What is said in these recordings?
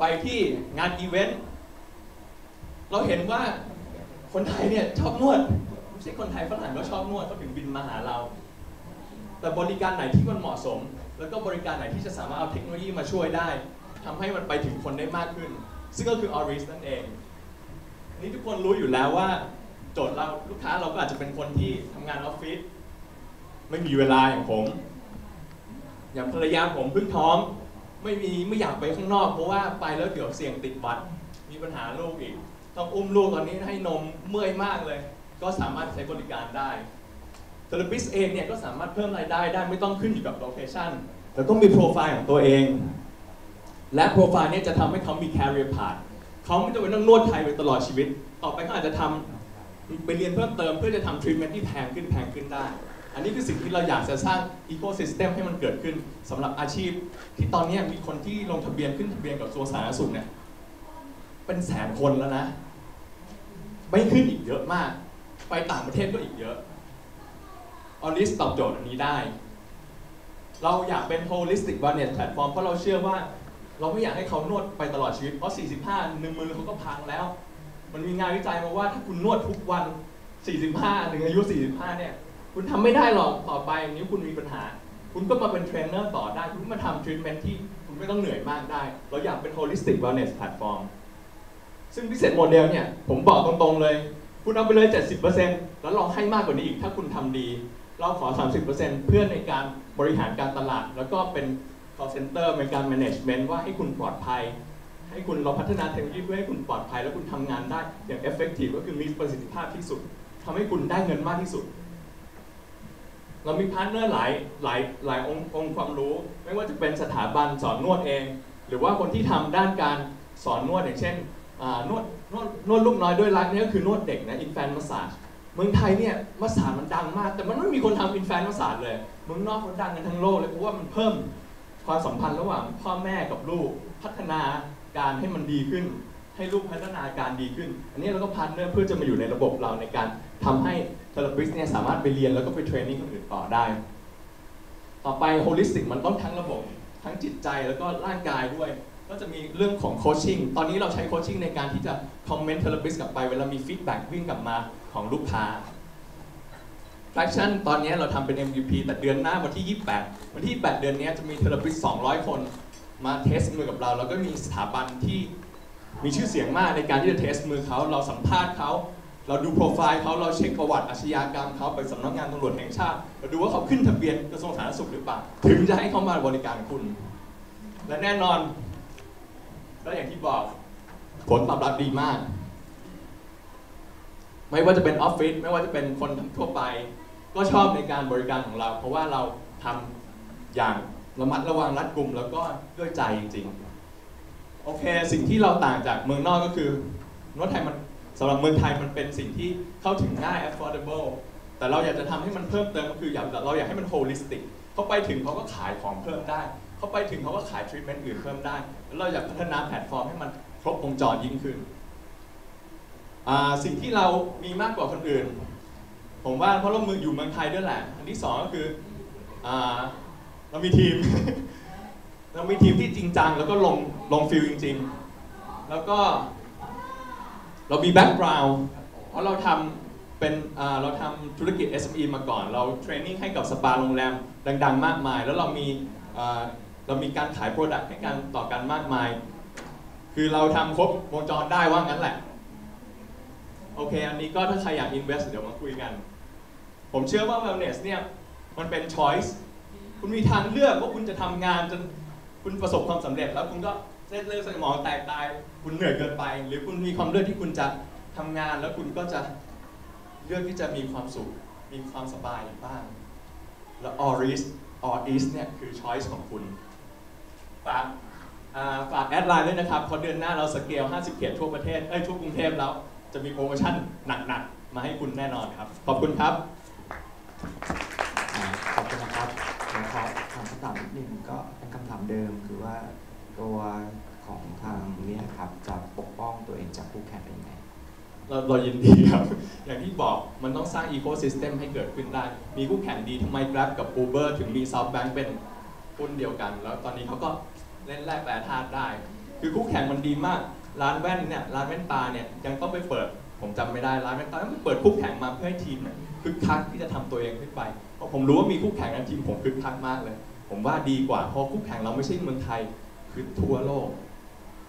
ไปที่งานอีเวนต์เราเห็นว่าคนไทยเนี่ยชอบนวดไม่ใช่คนไทยฝรั่งก็ชอบนวดเขาถึงบินมาหาเรา แต่บริการไหนที่มันเหมาะสม แล้วก็บริการไหนที่จะสามารถเอาเทคโนโลยีมาช่วยได้ทำให้มันไปถึงคนได้มากขึ้น ซึ่งก็คือ Oris นั่นเอง นี่ทุกคนรู้อยู่แล้วว่า โจทย์เราลูกค้าเราก็อาจจะเป็นคนที่ทำงานออฟฟิศไม่มีเวลาอย่างผม อย่างภรรยาผมเพิ่งท้อง ไม่มีไม่อยากไปข้างนอกเพราะว่าไปแล้วเดี๋ยวเสี่ยงติดหวัดมีปัญหาลูกอีก ต้องอุ้มลูกตอนนี้ให้นมเมื่อยมากเลย ก็สามารถใช้บริการได้ therapist เองเนี่ยก็สามารถเพิ่มรายได้ได้ไม่ต้องขึ้นอยู่กับ location แล้วก็มีโปรไฟล์ของตัวเอง และโปรไฟล์เนี่ยจะทำให้เขามี career path เขาไม่จำเป็นต้องนวดไทยไปตลอดชีวิต ต่อไปเขาอาจจะทำไปเรียนเพิ่มเติมเพื่อจะทำทรีทเมนที่แพงขึ้นแพงขึ้นได้ อันนี้คือสิ่งที่เราอยากจะสร้างอีโค y ิสเต็มให้มันเกิดขึ้นสำหรับอาชีพ ที่ตอนนี้มีคนที่ลงทะเบียนขึ้นทะเบียนกับกระทรวงสาธารณสุขเนี่ยเป็นแสนคนแล้วนะ ไม่ขึ้นอีกเยอะมาก ไปต่างประเทศก็อีกเยอะ Oris ตอบโจทย์อันนี้ได้ เราอยากเป็น holistic wellness platform เพราะเราเชื่อว่าเราไม่อยากให้เขานวดไปตลอดชีวิต เพราะ 45 หนึ่งมือเขาก็พังแล้ว มันมีงานวิจัยมาว่าถ้าคุณนวดทุกวัน 45 ถึงอายุ 45 เนี่ย คุณทำไม่ได้หรอกต่อไปนิ้คุณมีปัญหา คุณก็มาเป็นเทรนเนอร์ต่อได้ คุณมาทำทรีทเมนที่คุณไม่ต้องเหนื่อยมากได้ เราอยากเป็น holistic wellness platform ซึ่ง business model เนี่ย ผมบอกตรงๆเลย คุณเอาไปเลย 70%แล้วลองให้มากกว่านี้อีกถ้าคุณทำดี เราขอ 30%เพื่อในการบริหารการตลาด แล้วก็เป็น call center ในการ management ว่าให้คุณปลอดภัย ให้คุณเราพัฒนาเทคโนโลยีเพื่อให้คุณปลอดภัย แล้วคุณทำงานได้อย่าง effective ก็คือมีประสิทธิภาพที่สุดทำให้คุณได้เงินมากที่สุด เรามี partner หลายหลายหลายองค์องค์ความรู้ ไม่ว่าจะเป็นสถาบันสอนนวดเอง หรือว่าคนที่ทำด้านการสอนนวดอย่างเช่นนวดนวดนวดลูกน้อยด้วยรักนี่ก็คือนวดเด็กนะ infant massage เมืองไทยเนี่ย massage มันดังมาก แต่มันไม่มีคนทำ infant massage เลยเมืองนอกเขาดังกันทั้งโลกเลยเพราะว่ามันเพิ่มความสัมพันธ์ระหว่างพ่อแม่กับลูกพัฒนาการให้มันดีขึ้น ให้ลูกพัฒนาการดีขึ้น อันนี้เราก็ partner เพื่อจะมาอยู่ในระบบเราในการทำให้ therapist เนี่ยสามารถไปเรียนแล้วก็ไป training คนอื่นต่อได้ ต่อไป holistic มันต้องทั้งระบบทั้งจิตใจแล้วก็ร่างกายด้วย ก็จะมีเรื่องของ coaching ตอนนี้เราใช้ coaching ในการที่จะคอมเมนต์ therapist กลับไปเวลามี feedback วิ่งกลับมาของลูกค้า Traction ตอนนี้เราทำเป็น MVP แต่เดือนหน้าวันที่ 28 วันที่ 8 เดือนนี้จะมีเทเลบิส200 คนมาเทสมือกับเรา แล้วก็มีสถาบันที่มีชื่อเสียงมากในการที่จะเทสมือเขา เราสัมภาษณ์เขา เราดูโปรไฟล์เขาเราเช็คประวัติอาชญากรรมเขาไปสำนักงานตำรวจแห่งชาติ เราดูว่าเขาขึ้นทะเบียนกระทรวงสาธารณสุขหรือเปล่า ถึงจะให้เขามาบริการคุณ และแน่นอนก็อย่างที่บอก ผลตอบรับดีมาก ไม่ว่าจะเป็นออฟฟิศไม่ว่าจะเป็นคนทั่วไป ก็ชอบในการบริการของเรา เพราะว่าเราทำอย่างระมัดระวังรัดกุมแล้วก็ด้วยใจจริงๆโอเค สิ่งที่เราต่างจากเมืองนอกก็คือนวดไทยมัน สำหรับเมืองไทยมันเป็นสิ่งที่เข้าถึงง่าย affordable แต่เราอยากจะทำให้มันเพิ่มเติมก็คืออยากเราอยากให้มัน holistic เขาไปถึงเขาก็ขายของเพิ่มได้ เขาไปถึงเขาก็ขาย treatment อื่นเพิ่มได้ แล้วเราอยากพัฒนาแพลตฟอร์มให้มันครบวงจรยิ่งขึ้น สิ่งที่เรามีมากกว่าคนอื่น ผมว่าเพราะเรามืออยู่เมืองไทยด้วยแหละ อันที่สองก็คืออเรามีทีม เรามีทีมที่จริงจังแล้วก็ลงลง field จริง ๆ แล้วก็ เรามี background เพราะเราทำเป็นเราทำธุรกิจ SME มาก่อน เรา training ให้กับสปาโรงแรมดัง ๆ มากมาย แล้วเรามีเรามีการขาย product ให้กันต่อกันมากมาย คือเราทำครบวงจรได้ว่างั้นแหละ โอเค อันนี้ก็ถ้าใครอยาก invest เดี๋ยวมาคุยกัน ผมเชื่อว่า wellness เนี่ยมันเป็น choice คุณมีทางเลือกว่าคุณจะทำงานจนคุณประสบความสำเร็จแล้วคุณก็ เส้นเลือดสมองแตกตายคุณเหนื่อยเกินไป หรือคุณมีความเลือกที่คุณจะทำงาน แล้วคุณก็จะเลือกที่จะมีความสุข มีความสบายบ้าง แล้ว or is or is เนี่ยคือ choice ของคุณฝากฝาก add ไลน์ด้วยนะครับเพราะเดือนหน้าเราสเกล 50 เขตทั่วประเทศเอ้ยทั่วกรุงเทพแล้ว จะมีโปรโมชั่นหนักๆ มาให้คุณแน่นอนครับ ขอบคุณครับ ขอบคุณนะครับนะครับถามคำถามนิดนึงก็เป็นคำถามเดิมคือว่า ตัวของทางเนี่ยครับจะปกป้องตัวเองจากคู่แข่งได้ยังไงเราเรายินดีครับ อย่างที่บอกมันต้องสร้างอีโค y ิสเต็มให้เกิดขึ้นได้ มีคู่แข่งดีทำไม Grab กับ Uber ถึงมี SoftBank เป็นหุ้นเดียวกัน แล้วตอนนี้เขาก็เล่นแลกแปรธาตุได้ คือคู่แข่งมันดีมาก ร้านแว่นเนี่ยร้านแว่นตาเนี่ยยังต้องไปเปิด ผมจำไม่ได้ร้านแว่นตาต้องเปิดคู่แข่งมาเพื่อให้ทีมคึกคักที่จะทำตัวเองขึ้นไปเพราะผมรู้ว่ามีคู่แข่งในทีมผมคึกคักมากเลย ผมว่าดีกว่าเพราะคู่แข่งเราไม่ใช่เมืองไทย คือทั่วโลก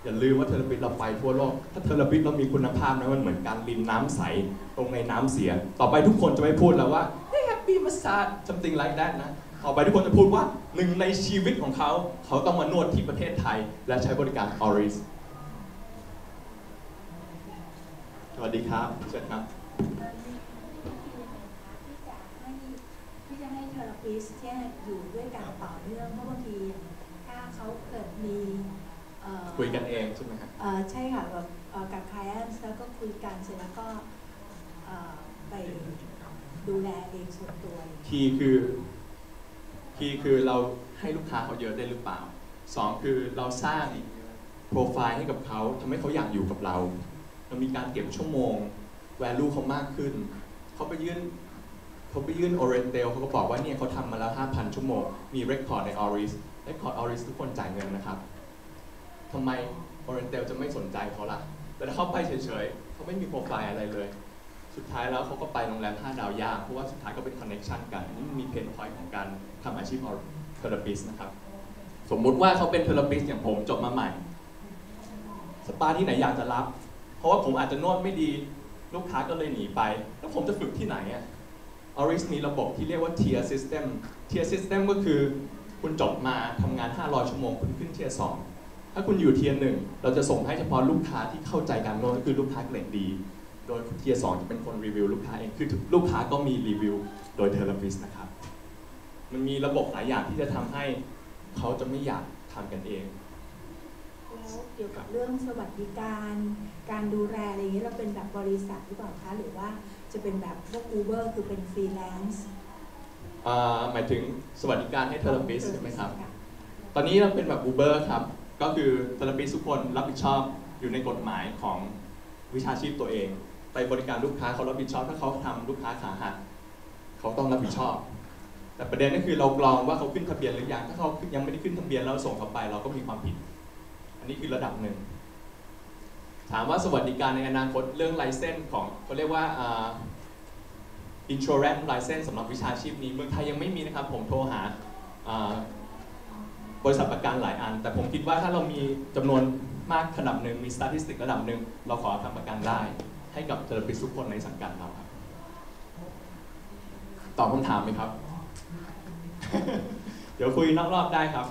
อย่าลืมว่า therapist เราไปทั่วโลก ถ้า therapist เรามีคุณภาพนะมันเหมือนการรินน้ำใสตรงในน้ำเสีย ต่อไปทุกคนจะไม่พูดแล้วว่า hey happy massage something like that นะต่อไปทุกคนจะพูดว่าหนึ่งในชีวิตของเขา เขาต้องมานวดที่ประเทศไทย และใช้บริการ Oris สสวัสดีครับเชิญครับที่จะให้เทอราปิสเนี่ยอยู่ด้วยกันต่อเนื่องเพราะบางที เขาเกิดมีเอ่อคุยกันเองใช่ไหมครับเอ่อใช่ค่ะแบบเอ่อกับ client แล้วก็คุยกันเสร็จแล้วก็เอ่อไปดูแลเองส่วนตัวคีย์คือคีย์คือเราให้ลูกค้าเขาเยอะได้หรือเปล่าสองคือเราสร้างโปรไฟล์ให้กับเขาทำให้เขาอยากอยู่กับเรา เรามีการเก็บชั่วโมง value เขามากขึ้น เขาไปยื่นเขาไปยื่น Oriental เขาก็บอกว่าเนี่ยเขาทำมาแล้ว 5,000 ชั่วโมง มี record ใน Oris record Oris ทุกคนจ่ายเงินนะครับทำไม Oriental จะไม่สนใจเขาล่ะ แต่ถ้าเขาไปเฉยๆ เขาไม่มีโปรไฟล์อะไรเลย สุดท้ายแล้วเขาก็ไปโรงแรม 5 ดาวยาก เพราะว่าสุดท้ายก็เป็น connection กัน นี่มันมี pain point ของการทำอาชีพ therapist นะครับ สมมุติว่าเขาเป็น therapist อย่างผมจบมาใหม่ สปาที่ไหนอยากจะรับ เพราะว่าผมอาจจะนวดไม่ดี ลูกค้าก็เลยหนีไป แล้วผมจะฝึกที่ไหนอะ Oris มีระบบที่เรียกว่า tier system tier system ก็คือ คุณจบมาทำงาน 500 ชั่วโมง คุณขึ้น tier 2ถ้าคุณอยู่ tier 1เราจะส่งให้เฉพาะลูกค้าที่เข้าใจการนวดก็คือลูกค้าเกรดดี โดย tier 2จะเป็นคนรีวิวลูกค้าเองคือลูกค้าก็มีรีวิวโดย therapist นะครับ มันมีระบบหลายอย่างที่จะทำให้เขาจะไม่อยากทำกันเองแล้วเกี่ยวกับเรื่องสวัสดิการ การดูแลอะไรอย่างนี้เราเป็นแบบบริษัทหรือเปล่าคะหรือว่าจะเป็นแบบพวก Uber คือเป็นฟรีแลนซ์ หมายถึงสวัสดิการให้ therapist ใช่ไหมครับ ตอนนี้เราเป็นแบบ Uber ครับ ก็คือ therapist ทุกคนรับผิดชอบอยู่ในกฎหมายของวิชาชีพตัวเอง ไปบริการลูกค้าเขารับผิดชอบ ถ้าเขาทำลูกค้าขาหักเขาต้องรับผิดชอบ แต่ประเด็นก็คือเรากรองว่าเขาขึ้นทะเบียนหรือยัง ถ้าเขายังไม่ได้ขึ้นทะเบียนแล้วส่งเขาไป เราก็มีความผิด อันนี้คือระดับหนึ่ง ถามว่าสวัสดิการในอนาคตเรื่อง license ของเขาเรียกว่าอ่า insurance license สำหรับวิชาชีพนี้ เมืองไทยยังไม่มีนะครับ ผมโทรหาบริษัทประกันหลายอัน แต่ผมคิดว่าถ้าเรามีจำนวนมากขนาดหนึ่งมีสถิติระดับหนึ่งเราขอทำประกันได้ ให้กับเทอร์ปิสทุกคนในสังกัดเราครับตอบคำถามไหมครับ เดี๋ยวคุยนอกรอบได้ครับ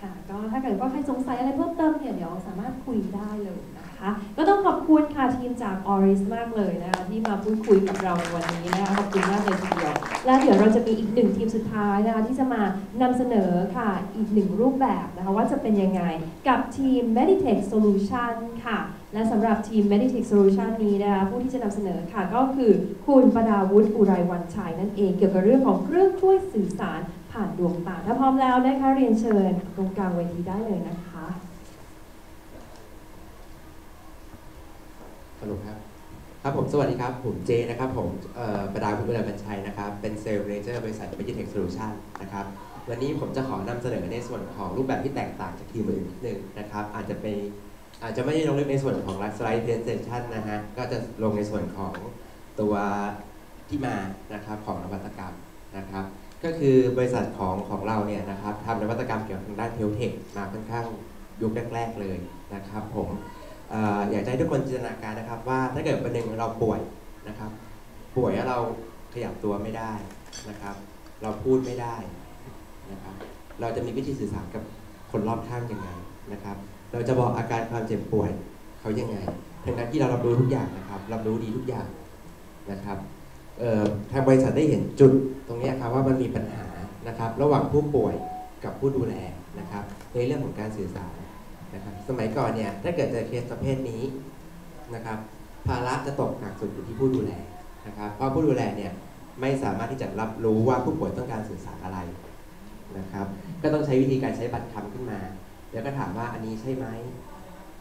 ค่ะก็ถ้าเกิดว่าใครสงสัยอะไรเพิ่มเติมเนี่ยเดี๋ยวสามารถคุยได้เลย ก็ต้องขอบคุณค่ะทีมจาก Oris มากเลยนะคะที่มาพูดคุยกับเราในวันนี้นะคะขอบคุณมากเลยทีเดียว และเดี๋ยวเราจะมีอีกหนึ่งทีมสุดท้ายนะคะที่จะมานำเสนอค่ะอีกหนึ่งรูปแบบนะคะว่าจะเป็นยังไงกับทีม Meditech Solution ค่ะ และสำหรับทีม Meditech Solution นี้นะคะผู้ที่จะนำเสนอค่ะก็คือคุณประดาวุฒิอุไรวันชัยนั่นเองเกี่ยวกับเรื่องของเครื่องช่วยสื่อสารผ่านดวงตาถ้าพร้อมแล้วนะคะเรียนเชิญตรงกลางเวทีได้เลยนะคะ ฮัลโหลครับ ครับผม สวัสดีครับ ผมเจนะครับ ผมประดาคุณบุญบัญชัยนะครับ เป็น sales manager บริษัท m a g i t e c h Solution นะครับ วันนี้ผมจะขอนำเสนอในส่วนของรูปแบบที่แตกต่างจากทีมอื่นนิดนึงนะครับ อาจจะเป็นอาจจะไม่ได้ลงลึกในส่วนของสไลด์ presentation นะฮะ ก็จะลงในส่วนของตัวที่มานะครับของนวัตกรรมนะครับ ก็คือบริษัทของของเราเนี่ยนะครับทำนวัตกรรมเกี่ยวกับทางด้าน health tech มาค่อนข้างยุคแรก ๆ เลยนะครับผม อยากให้ทุกคนจินตนาการนะครับ ว่าถ้าเกิดวันหนึ่งเราป่วยนะครับ ป่วยแล้วเราขยับตัวไม่ได้นะครับ เราพูดไม่ได้นะครับ เราจะมีวิธีสื่อสารกับคนรอบข้างยังไงนะครับ เราจะบอกอาการความเจ็บป่วยเขายังไงทั้งนั้นที่เรารับรู้ทุกอย่างนะครับ รับรู้ดีทุกอย่างนะครับทางบริษัทได้เห็นจุดตรงนี้ครับว่ามันมีปัญหานะครับ ระหว่างผู้ป่วยกับผู้ดูแลนะครับ ในเรื่องของการสื่อสาร นะครับสมัยก่อนเนี่ยถ้าเกิดเจอเคสประเภทนี้นะครับภาระจะตกหนักสุดอยู่ที่ผู้ดูแลนะครับเพราะผู้ดูแลเนี่ยไม่สามารถที่จะรับรู้ว่าผู้ป่วยต้องการสื่อสารอะไรนะครับก็ต้องใช้วิธีการใช้บัตรคำขึ้นมา แล้วก็ถามว่าอันนี้ใช่ไหม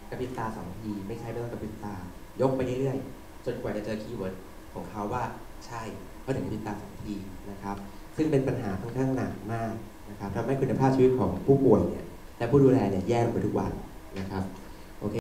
กระพริบตาสองทีไม่ใช่ไม่ต้องกระพริบตา ยกไปเรื่อยๆจนกว่าจะเจอ keywordของเขาว่าใช่ก็ถึงกระพริบตาสองทีนะครับซึ่งเป็นปัญหาค่อนข้างหนักมากนะครับทำให้คุณภาพชีวิตของผู้ป่วยเนี่ยและผู้ดูแลเนี่ยแย่ลงไปทุกวัน นะครับ